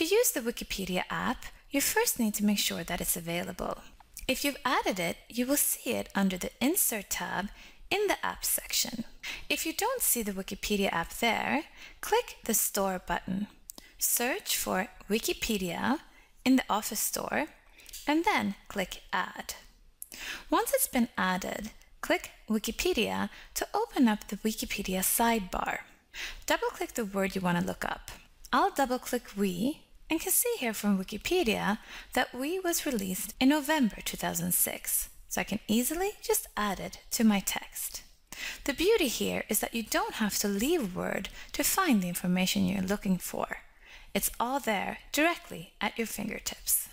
To use the Wikipedia app, you first need to make sure that it's available. If you've added it, you will see it under the Insert tab in the Apps section. If you don't see the Wikipedia app there, click the Store button. Search for Wikipedia in the Office Store and then click Add. Once it's been added, click Wikipedia to open up the Wikipedia sidebar. Double-click the word you want to look up. I'll double-click Wii and can see here from Wikipedia that Wii was released in November 2006, so I can easily just add it to my text. The beauty here is that you don't have to leave Word to find the information you're looking for. It's all there directly at your fingertips.